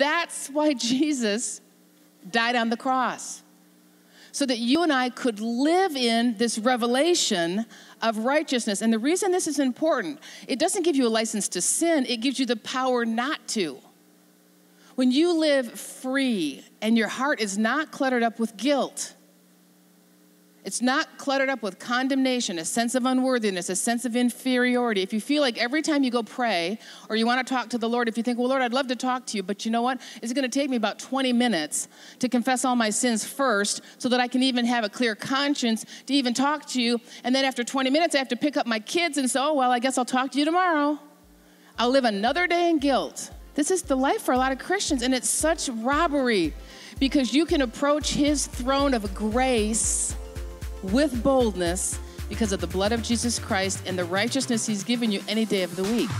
That's why Jesus died on the cross. So that you and I could live in this revelation of righteousness. And the reason this is important, it doesn't give you a license to sin, it gives you the power not to. When you live free and your heart is not cluttered up with guilt, it's not cluttered up with condemnation, a sense of unworthiness, a sense of inferiority. If you feel like every time you go pray or you want to talk to the Lord, if you think, well, Lord, I'd love to talk to you, but you know what? It's going to take me about 20 minutes to confess all my sins first so that I can even have a clear conscience to even talk to you. And then after 20 minutes, I have to pick up my kids and say, oh, well, I guess I'll talk to you tomorrow. I'll live another day in guilt. This is the life for a lot of Christians, and it's such robbery because you can approach His throne of grace with boldness because of the blood of Jesus Christ and the righteousness He's given you any day of the week.